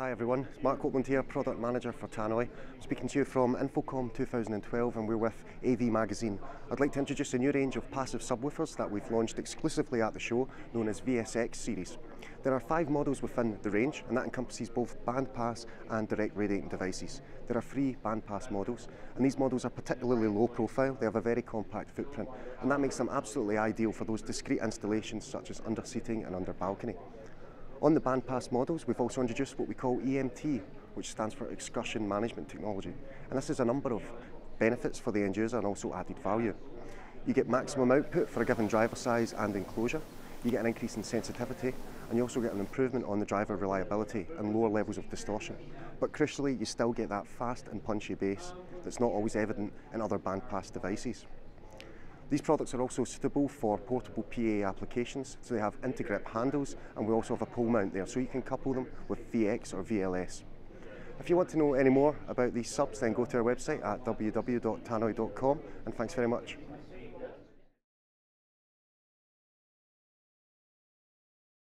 Hi everyone, it's Mark Copeland here, Product Manager for Tannoy. I'm speaking to you from InfoComm 2012 and we're with AV Magazine. I'd like to introduce a new range of passive subwoofers that we've launched exclusively at the show, known as VSX series. There are five models within the range and that encompasses both bandpass and direct radiating devices. There are three bandpass models and these models are particularly low profile, they have a very compact footprint and that makes them absolutely ideal for those discreet installations such as under seating and under balcony. On the bandpass models, we've also introduced what we call EMT, which stands for Excursion Management Technology. And this is a number of benefits for the end user and also added value. You get maximum output for a given driver size and enclosure. You get an increase in sensitivity and you also get an improvement on the driver reliability and lower levels of distortion. But crucially, you still get that fast and punchy bass that's not always evident in other bandpass devices. These products are also suitable for portable PA applications, so they have intergrip handles and we also have a pole mount there, so you can couple them with VX or VLS. If you want to know any more about these subs, then go to our website at www.tannoy.com and thanks very much.